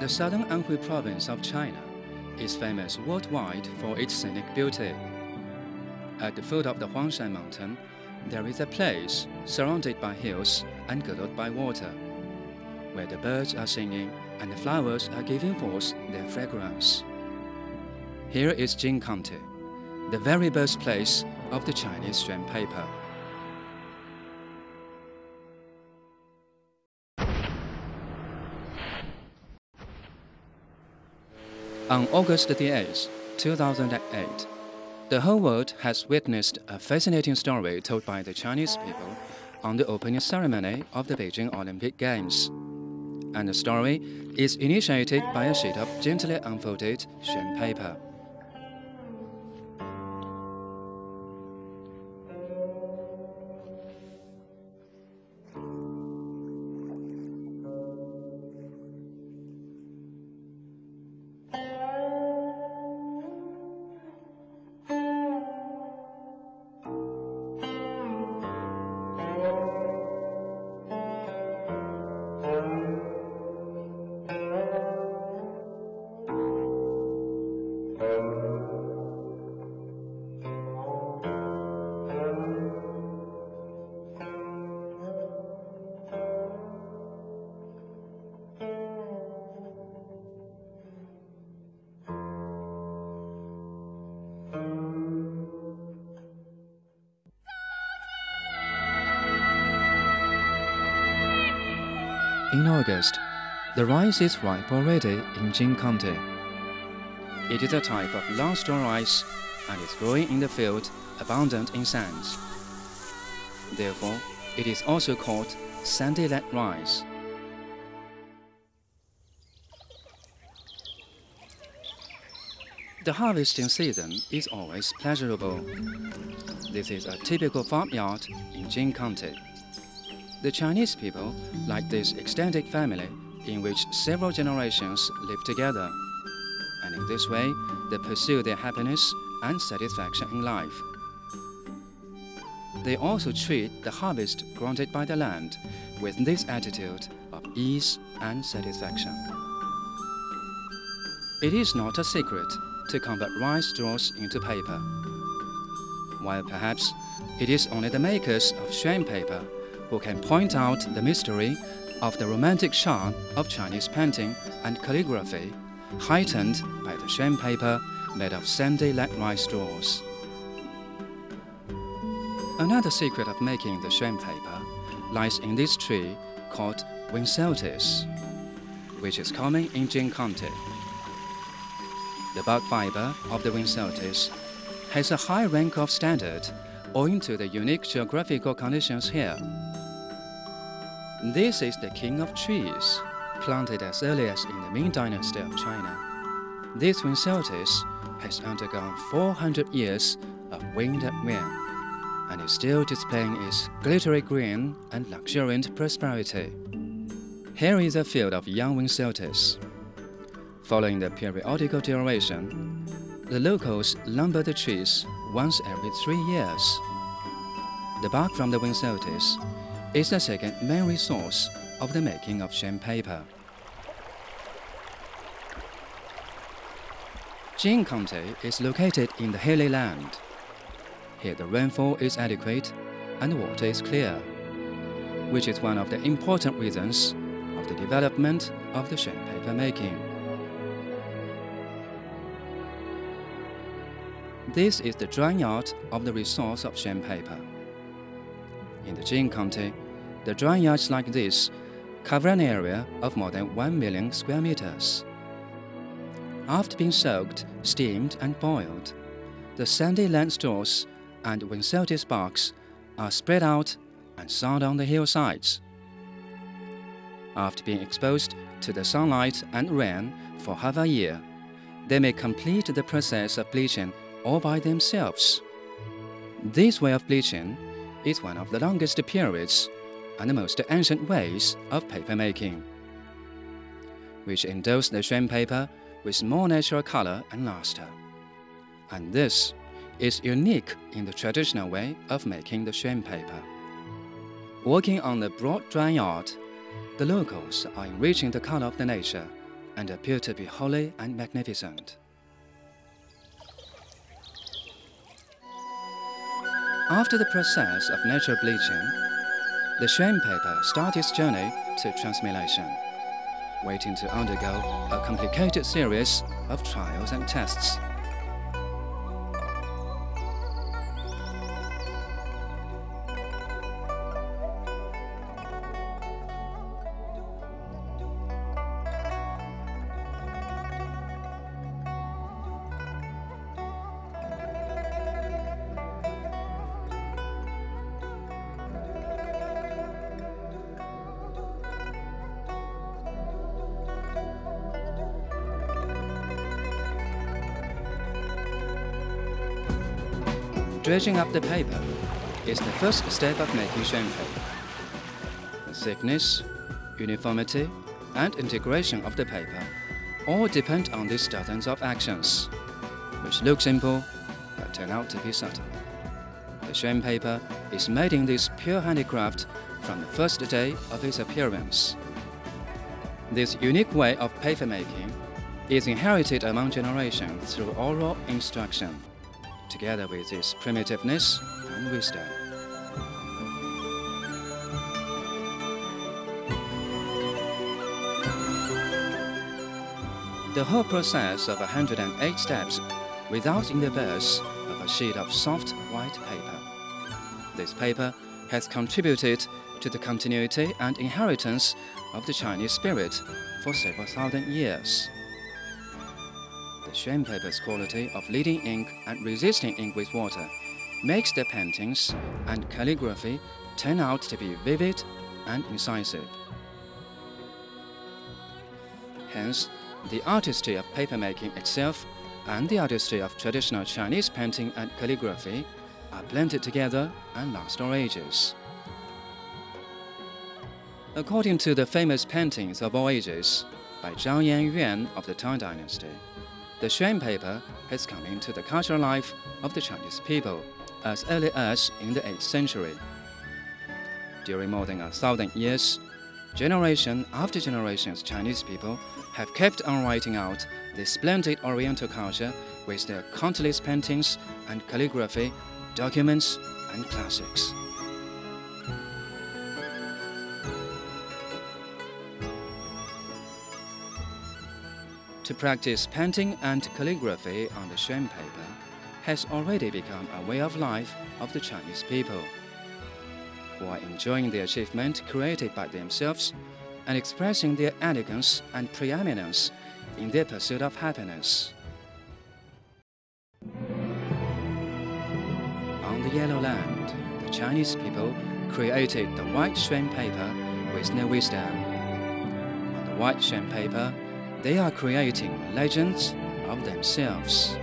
The southern Anhui province of China is famous worldwide for its scenic beauty. At the foot of the Huangshan mountain, there is a place surrounded by hills and girdled by water, where the birds are singing and the flowers are giving forth their fragrance. Here is Jing County, the very birthplace of the Chinese Xuan On August the 8th, 2008, the whole world has witnessed a fascinating story told by the Chinese people on the opening ceremony of the Beijing Olympic Games. And the story is initiated by a sheet of gently unfolded Xuan paper. In August, the rice is ripe already in Jing County. It is a type of long straw rice and is growing in the field abundant in sands. Therefore, it is also called sandy-land rice. The harvesting season is always pleasurable. This is a typical farmyard in Jing County. The Chinese people like this extended family in which several generations live together. And in this way, they pursue their happiness and satisfaction in life. They also treat the harvest granted by the land with this attitude of ease and satisfaction. It is not a secret to convert rice straws into paper. While perhaps it is only the makers of Xuan paper who can point out the mystery of the romantic charm of Chinese painting and calligraphy, heightened by the Xuan paper made of sandy land rice straws. Another secret of making the Xuan paper lies in this tree called Wingceltis, which is common in Jing County. The bark fiber of the Wingceltis has a high rank of standard owing to the unique geographical conditions here. This is the king of trees, planted as early as in the Ming Dynasty of China. This Wingceltis has undergone 400 years of wind and rain, and is still displaying its glittery green and luxuriant prosperity. Here is a field of young Wingceltis. Following the periodical duration, the locals lumber the trees once every three years. The bark from the Wingceltis is the second main resource of the making of Xuan paper. Jing County is located in the hilly land. Here the rainfall is adequate and the water is clear, which is one of the important reasons of the development of the Xuan paper making. This is the drying yard of the resource of Xuan paper. In the Jing County, the drying yards like this cover an area of more than 1 million square meters. After being soaked, steamed, and boiled, the sandy land straws and Wingceltis barks are spread out and sown on the hillsides. After being exposed to the sunlight and rain for half a year, they may complete the process of bleaching all by themselves. This way of bleaching is one of the longest periods and the most ancient ways of paper making, which endows the Xuan paper with more natural color and luster. And this is unique in the traditional way of making the Xuan paper. Working on the broad drying yard the locals are enriching the color of the nature and appear to be holy and magnificent. After the process of natural bleaching, the Xuan paper starts its journey to transmilation, waiting to undergo a complicated series of trials and tests. Dredging up the paper is the first step of making paper. The thickness, uniformity, and integration of the paper all depend on these dozens of actions, which look simple but turn out to be subtle. The Xuan paper is made in this pure handicraft from the first day of its appearance. This unique way of paper making is inherited among generations through oral instruction together with its primitiveness and wisdom. The whole process of 108 steps results in the birth of a sheet of soft white paper. This paper has contributed to the continuity and inheritance of the Chinese spirit for several thousand years the Xuan paper's quality of leading ink and resisting ink with water makes the paintings and calligraphy turn out to be vivid and incisive. Hence, the artistry of papermaking itself and the artistry of traditional Chinese painting and calligraphy are blended together and last for ages. According to the famous paintings of all ages by Zhang Yanyuan of the Tang Dynasty, the Xuan paper has come into the cultural life of the Chinese people as early as in the 8th century. During more than a thousand years, generation after generation of Chinese people have kept on writing out this splendid Oriental culture with their countless paintings and calligraphy, documents, and classics. To practice painting and calligraphy on the Xuan paper has already become a way of life of the Chinese people, who are enjoying the achievement created by themselves and expressing their elegance and preeminence in their pursuit of happiness. On the Yellow Land, the Chinese people created the white Xuan paper with no wisdom. On the white Xuan paper, they are creating legends of themselves.